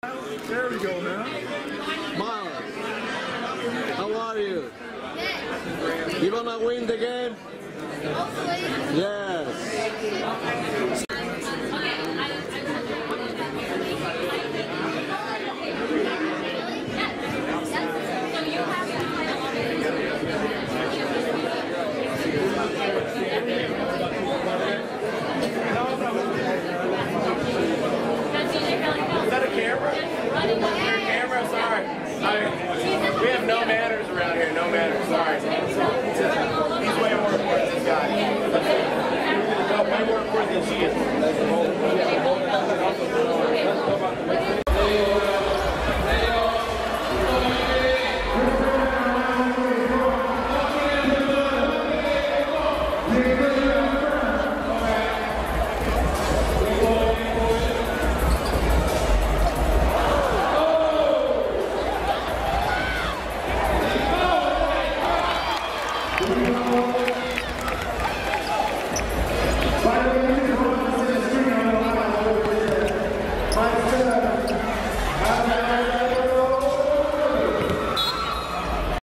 There we go, man. Miles, how are you? You gonna win the game? Yes. Is that a camera? Is there a camera? Sorry. I, we have no manners around here. No manners. Sorry. He's way more important than this guy. Way more important than she is.